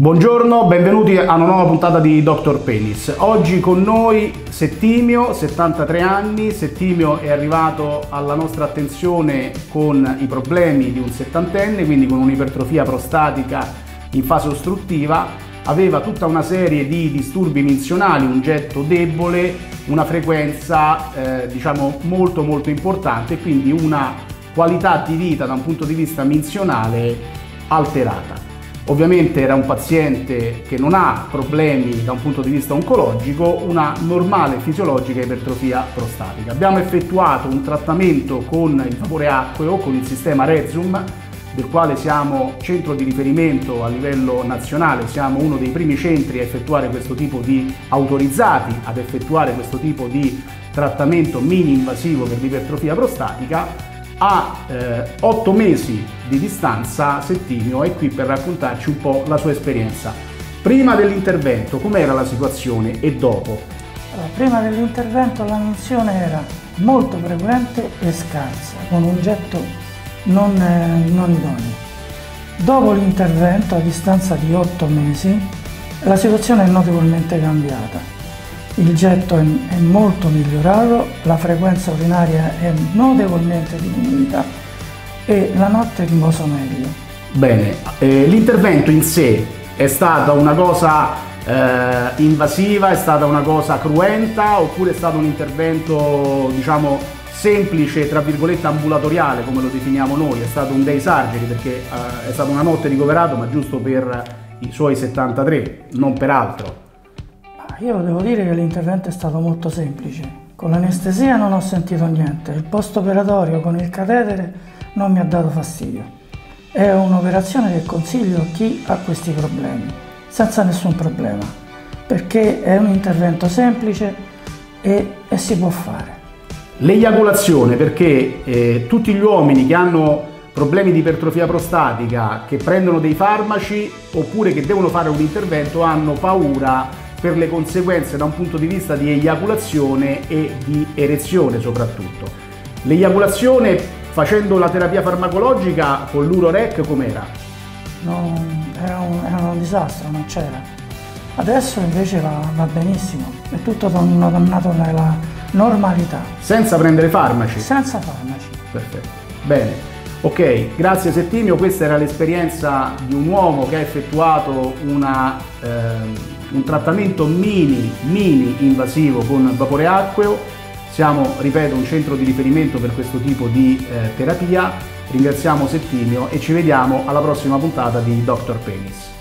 Buongiorno, benvenuti a una nuova puntata di Dr. Penis. Oggi con noi Settimio, 73 anni. Settimio è arrivato alla nostra attenzione con i problemi di un settantenne, quindi con un'ipertrofia prostatica in fase ostruttiva. Aveva tutta una serie di disturbi minzionali, un getto debole, una frequenza eh, diciamo molto molto importante quindi una qualità di vita da un punto di vista minzionale alterata. Ovviamente era un paziente che non ha problemi da un punto di vista oncologico, una normale fisiologica ipertrofia prostatica. Abbiamo effettuato un trattamento con il vapore acqueo, con il sistema Rezum, del quale siamo centro di riferimento a livello nazionale, siamo uno dei primi centri a effettuare questo tipo di autorizzati ad effettuare questo tipo di trattamento mini invasivo per l'ipertrofia prostatica a eh, otto mesi di distanza Settimio è qui per raccontarci un po' la sua esperienza. Prima dell'intervento com'era la situazione e dopo? Allora, prima dell'intervento la menzione era molto frequente e scarsa, con un getto non, eh, non idoneo. Dopo l'intervento, a distanza di otto mesi, la situazione è notevolmente cambiata il getto è, molto migliorato, la frequenza urinaria è notevolmente diminuita e la notte riposo meglio. Bene, eh, l'intervento in sé è stata una cosa eh, invasiva, è stata una cosa cruenta oppure è stato un intervento diciamo semplice, tra virgolette ambulatoriale come lo definiamo noi, è stato un day surgery perché eh, è stata una notte ricoverato ma giusto per i suoi 73, non per altro. Io devo dire che l'intervento è stato molto semplice. Con l'anestesia non ho sentito niente, il post operatorio con il catetere non mi ha dato fastidio. È un'operazione che consiglio a chi ha questi problemi, senza nessun problema, perché è un intervento semplice e, e si può fare. L'eiaculazione, perché eh, tutti gli uomini che hanno problemi di ipertrofia prostatica, che prendono dei farmaci oppure che devono fare un intervento, hanno paura per le conseguenze da un punto di vista di eiaculazione e di erezione soprattutto. L'eiaculazione facendo la terapia farmacologica con l'Urorec com'era? No, era un, era un disastro, non c'era. Adesso invece va, va, benissimo, è tutto tornato nella normalità. Senza prendere farmaci? Senza farmaci. Perfetto, bene. Ok, grazie Settimio, questa era l'esperienza di un uomo che ha effettuato una... Eh, un trattamento mini, mini invasivo con vapore acqueo. Siamo, ripeto, un centro di riferimento per questo tipo di eh, terapia. Ringraziamo Settimio e ci vediamo alla prossima puntata di Dr. Penis.